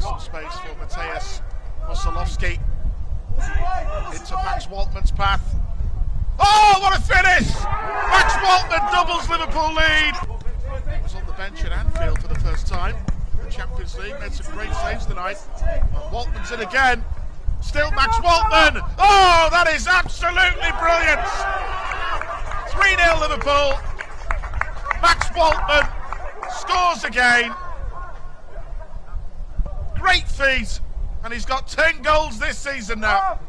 Now some space for Mateusz Musiałowski. Into Max Woltman's path. Oh, what a finish! Max Woltman doubles Liverpool lead. He Was on the bench at Anfield for the first time. The Champions League made some great saves tonight. And Woltman's in again. Still Max Woltman. Oh, that is absolutely brilliant. 3 0 Liverpool. Max Woltman scores again. Feat. And he's got 10 goals this season now.